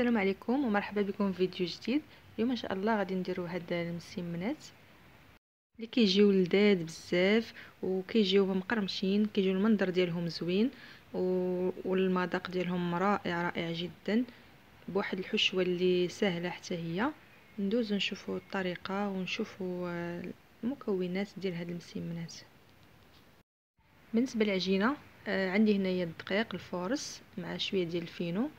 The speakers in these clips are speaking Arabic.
السلام عليكم ومرحبا بكم في فيديو جديد. اليوم إن شاء الله غادي نديرو هاد المسمنات اللي كيجيو لذاذ بزاف وكيجيو مقرمشين كيجيو المنظر ديالهم زوين والمذاق ديالهم رائع رائع جدا. بواحد الحشوة اللي سهله حتى هي. ندوزو نشوفوا الطريقة ونشوفوا المكونات ديال هاد المسمنات بالنسبة للعجينة آه، عندي هنايا الدقيق ال force مع شوية ديال الفينو.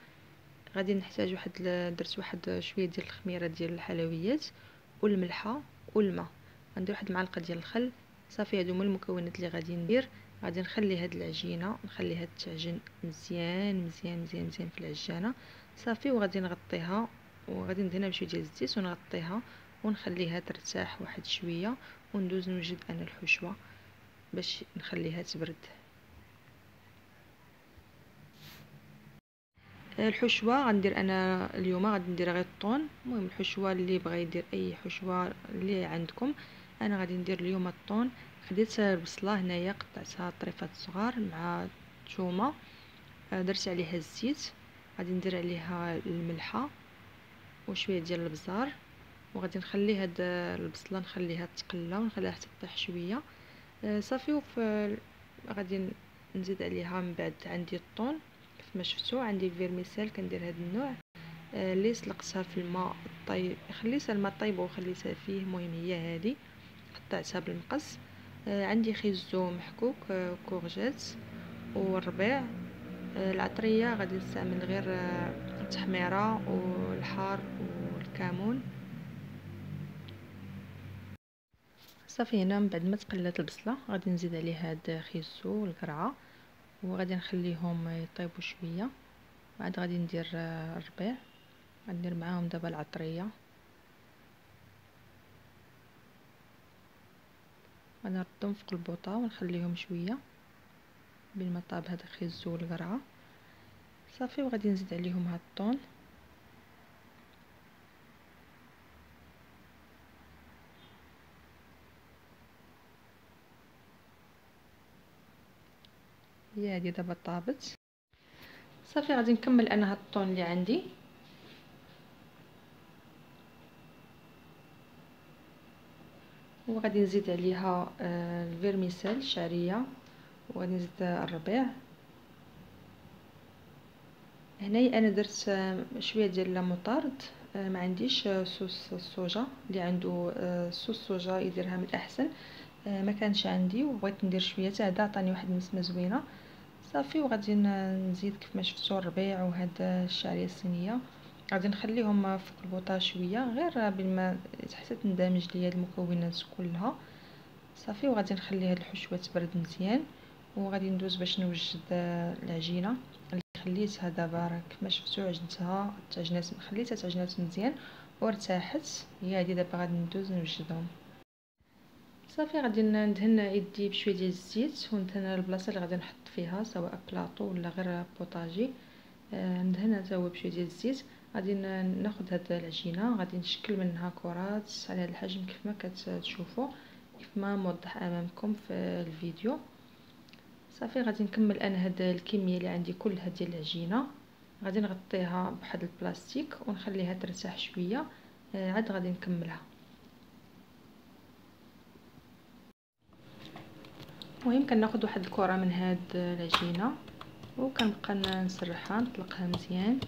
غادي نحتاج واحد درت واحد شوية ديال الخميرة ديال الحلويات والملحة والماء. غندير واحد المعلقة ديال الخل. صافي هادو هما المكونات اللي غادي ندير. غادي نخلي هاد العجينة نخليها تعجن مزيان مزيان مزيان مزيان في العجانة. صافي وغادي نغطيها وغادي ندهنها بشوية ديال الزيت ونغطيها ونخليها ترتاح واحد شوية وندوز نوجد أنا الحشوة باش نخليها تبرد. الحشوة غندير أنا اليوم غادي ندير غير الطون. المهم الحشوة اللي بغى يدير أي حشوة اللي عندكم أنا غادي ندير اليوم الطون. خديت البصلة هنايا قطعتها طريفات صغار مع الثومه درت عليها الزيت. غادي ندير عليها الملحة وشوية ديال البزار. وغادي نخلي هاد البصلة نخليها تقلى ونخليها حتى طيح شوية صافي وفي غادي نزيد عليها من بعد عندي الطون. ما شفتو عندي الفيرميسيل كندير هذا النوع. آه اللي سلقتها في الماء طيب خليتها الماء طيب وخليتها فيه المهم هي هذه قطعتها بالمقص آه عندي خيزو محكوك آه كورجات والربيع. آه العطرية غادي نستعمل غير آه التحميرة والحار والكمون. صافي هنا من بعد ما تقلات البصلة غادي نزيد عليها هاد خيزو والقرعة. وغادي نخليهم يطيبوا شوية. بعد غادي ندير الربيع. غندير معاهم دابا العطرية. غادي نردهم فوق البوطه ونخليهم شوية. بين ما طاب هذا الخيزو والقرعه صافي وغادي نزيد عليهم هاد الطون. هي هادي دابا طابت. صافي غادي نكمل أنا هاد الطون اللي عندي. وغادي نزيد عليها آه، الفيرميسيل الشعرية وغادي نزيد الربيع. هنايا أنا درت آه، شوية ديال لاموطارد آه، ما عنديش صوص الصوجا اللي عنده صوص الصوجا يديرها من الأحسن. ما كانش عندي وبغيت ندير شوية. هذا عطاني واحد النسمة زوينة. صافي وغادي نزيد كيف ما شفتوا الربيع وهاد الشعرية الصينية. غادي نخليهم فوق البوطه شوية غير بالما حتى تندمج ليا المكونات كلها. صافي وغادي نخلي هاد الحشوه تبرد مزيان. وغادي ندوز باش نوجد العجينة اللي خليتها دابا راه كما شفتوا عجنتها تعجنات خليتها تعجنات مزيان. وارتاحت. هي هادي دابا غادي ندوز نوجدهم. صافي غادي ندهن يدي بشوية ديال الزيت وندهن البلاصة اللي غادي نحط فيها سواء بلاطو ولا غير بوطاجي. آه ندهنها حتى هو بشوية ديال الزيت. غادي ناخذ هاد العجينة غادي نشكل منها كرات على هذا الحجم كيف ما كتشوفوا كيف ما موضح أمامكم في الفيديو. صافي غادي نكمل أنا هاد الكمية اللي عندي كلها ديال العجينة. غادي نغطيها بواحد البلاستيك ونخليها ترتاح شوية. آه عاد غادي نكملها. المهم كناخذ واحد الكرة من هاد العجينة وكنبقى نسرحها نطلقها مزيان.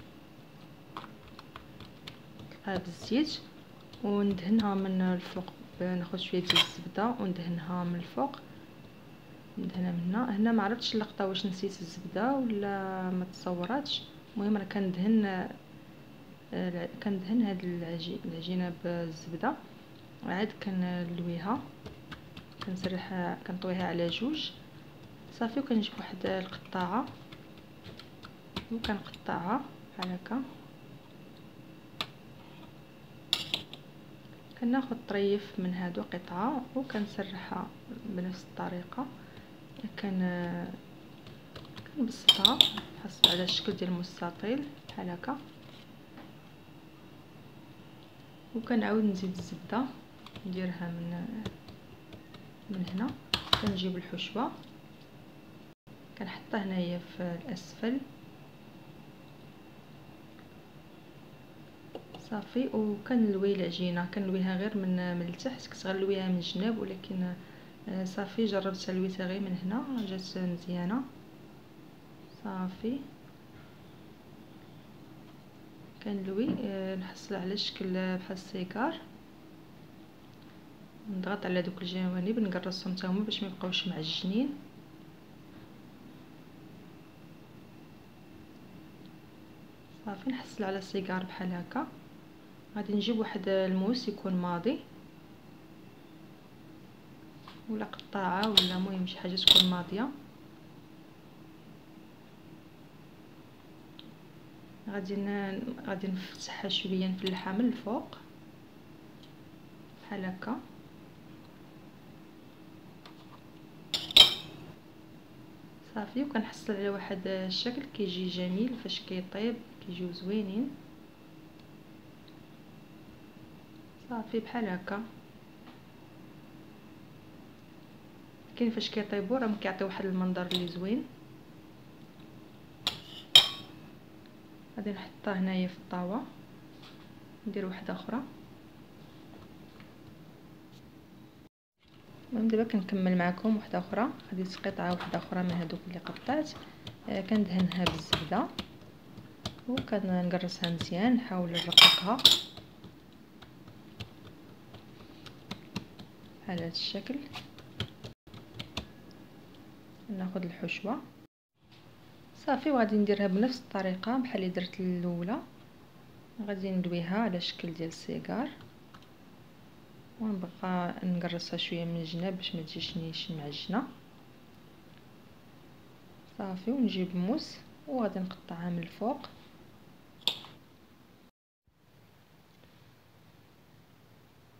نطلقها بالزيت وندهنها من الفوق ناخذ شوية ديال الزبدة وندهنها من الفوق. ندهنها من هنا. هنا ما عرفتش اللقطه واش نسيت الزبدة ولا ما تصوراتش. المهم راه كندهن كندهن هاد العجينة بالزبدة. عاد كنلويها. كنسرح كنطويها على جوج. صافي وكنجيب واحد القطاعة. وكنقطعها بحال هكا. كناخذ طريف من هادو قطعة وكنسرحها بنفس الطريقة. كن كنبسطها حسب على الشكل ديال المستطيل بحال هكا. وكنعاود نزيد الزبدة نديرها من من هنا كنجيب الحشوة. كنحطها هنايا في الأسفل. صافي. وكنلوي العجينه كنلويها غير من من التحت. كنت غنلويها من الجناب. ولكن آه، صافي. جربتها لويتها غير من هنا. جات مزيانة. صافي. كنلوي. آه، نحصل على شكل بحال السيكار نضغط على دوك الجوانب نقرصهم حتى هما باش ما يبقاوش معجنين. صافي نحصل على سيجار بحال هكا. غادي نجيب واحد الموس يكون ماضي. ولا قطاعة ولا مهم شي حاجة تكون ماضية. غادي غادي نفتحها شوية نفلحها من الفوق بحال هكا. صافي وكنحصل على واحد الشكل كيجي جميل فاش كيطيب كيجيو زوينين. صافي بحال هكا. كاين فاش كيطيبوا راهم كيعطيو واحد المنظر اللي زوين. غادي نحطها هنايا في الطاوة ندير واحدة أخرى. المهم دابا كنكمل معكم واحدة أخرى. خديت قطعه واحدة أخرى من هذوك اللي قطعت. آه كندهنها بالزبدة وكنقرصها مزيان نحاول نرققها. على هذا الشكل. ناخذ الحشوة. صافي وغادي نديرها بنفس الطريقة بحال اللي درت الأولى. غادي ندويها على شكل ديال السيجار. ونبقى نقرصها شوية من الجناب باش ما تجيش معجنه صافي ونجيب موس وغادي نقطعها من الفوق.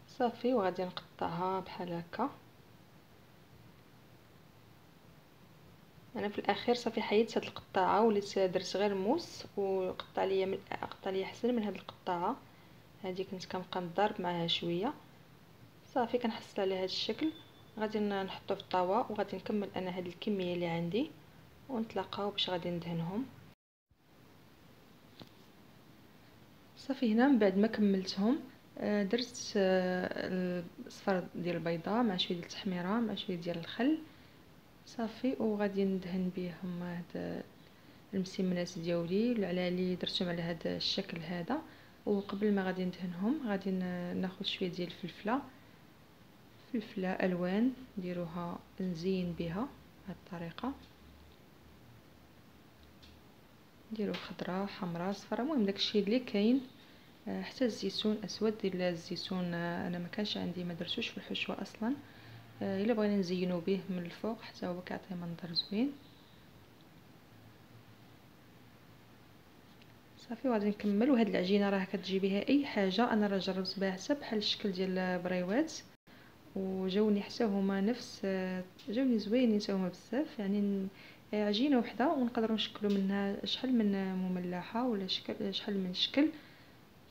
صافي وغادي نقطعها بحال هكا. أنا في الأخير صافي حيدت هاد القطاعه وليت درت غير موس وقطع ليا من قطع ليا احسن من هاد القطاعه هذه كنت كنبقى نضرب معاها شوية. صافي كنحصل على هذا الشكل. غادي نحطو في الطاوة وغادي نكمل أنا هاد الكمية اللي عندي ونتلاقاو باش غادي ندهنهم. صافي هنا من بعد ما كملتهم آه، درت آه، الصفر ديال البيضة مع شوية ديال التحميرة مع شوية ديال الخل. صافي وغادي ندهن بهم هاد المسمنات ديالي. العلالي درتهم على هذا الشكل هذا. وقبل ما غادي ندهنهم غادي ناخذ شوية ديال الفلفلة. فلفله ألوان نديروها نزين بها بهذه الطريقة نديرو خضراء حمراء صفراء المهم داكشي اللي كاين آه، حتى الزيتون أسود إلا الزيتون آه، أنا ما كانش عندي ما درتوش في الحشوة أصلا. آه، إلا بغينا نزينو به من الفوق حتى هو كيعطي منظر زوين. صافي وغادي نكمل. وهاد العجينة راه كتجي بها أي حاجة. أنا راه جربت بها حتى بحال الشكل ديال بريوات وجاوني حتى هما نفس جاوني زوينين حتى هما بزاف يعني عجينة وحدة ونقدروا نشكلوا منها شحال من مملحه ولا شكل شحال من شكل.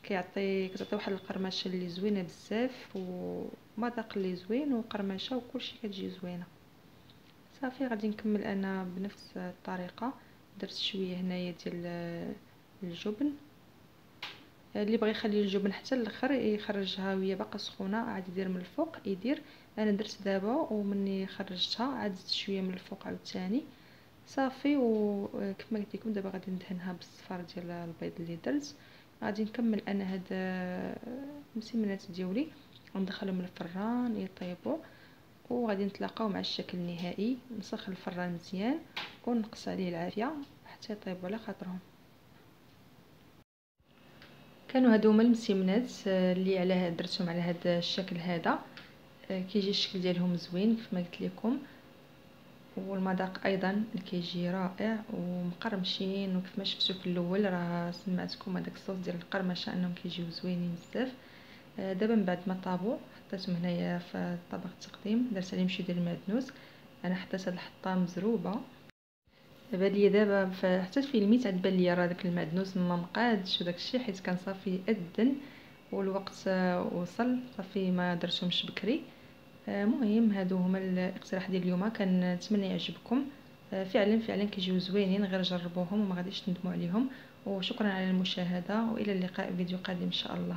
كيعطي كتعطي واحد القرمشة اللي زوينة بزاف ومذاق اللي زوين وقرمشة وكلشي كتجي زوينة. صافي غادي نكمل أنا بنفس الطريقة. درت شوية هنايا ديال الجبن. اللي بغى يخلي الجبن حتى الآخر يخرجها وهي باقا سخونة عاد يدير من الفوق يدير. أنا درت دابا ومني خرجتها عاد شوية من الفوق عاوتاني. صافي وكما قلت لكم دابا غادي ندهنها بالصفار ديال البيض اللي درت. غادي نكمل أنا هاد المسمنات ديالي. وندخلهم الفران يطيبوا وغادي نتلاقاو مع الشكل النهائي. نسخن الفران مزيان ونقص عليه العافية حتى يطيبوا على خاطرهم. كانوا هادو هما المسمنات اللي على درتهم على هذا الشكل هذا. كيجي الشكل ديالهم زوين كما قلت لكم. والمذاق أيضا كيجي رائع ومقرمشين وكيف ما شفتوا في الأول راه سمعتكم هذاك الصوص ديال القرمشة أنهم كيجيو زوينين بزاف. آه، دابا من بعد ما طابوا حطيتهم هنايا في طبق التقديم. درت عليهم شوية ديال المعدنوس. أنا حطيت هاد الحطة مزروبة. بان ليا دابا حتى في الميت عاد بان ليا راه داك المعدنوس ما مقادش وداك الشيء حيت كان صافي أذن والوقت وصل. صافي ما درتهمش بكري. المهم آه، هادو هما الاقتراح ديال اليوم. كنتمنى يعجبكم. آه، فعلا فعلا كيجيو زوينين. غير جربوهم وما غاديش تندموا عليهم. وشكرا على المشاهدة. وإلى اللقاء في فيديو قادم إن شاء الله.